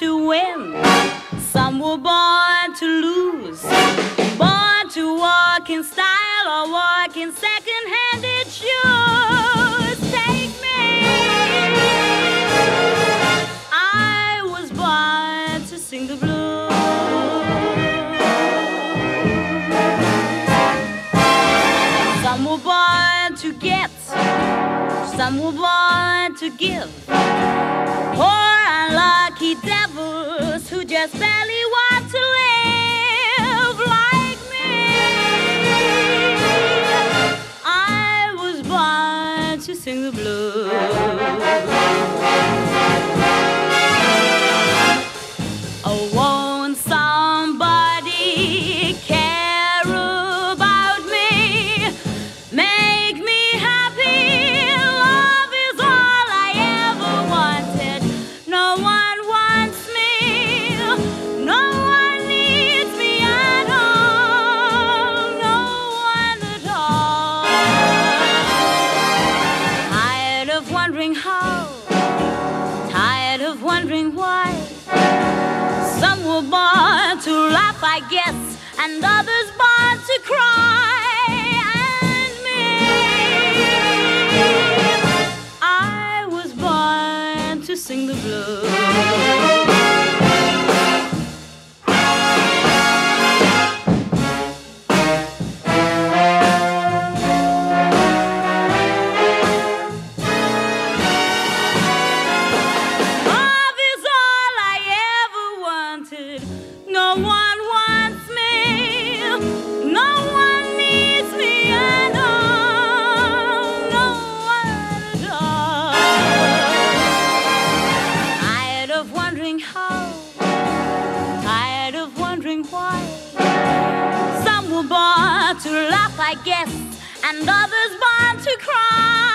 to win, some were born to lose, born to walk in style or walk in second-handed shoes. Take me. I was born to sing the blues. Some were born to get, some were born to give. Poor unlucky devils who just barely want to live like me. I was born to sing the blues. Wondering why. Some were born to laugh, I guess, and others born to cry. And me, I was born to sing the blues. Wanted. No one wants me. No one needs me at all. No one at all. Tired of wondering how. Tired of wondering why. Some were born to laugh, I guess, and others born to cry.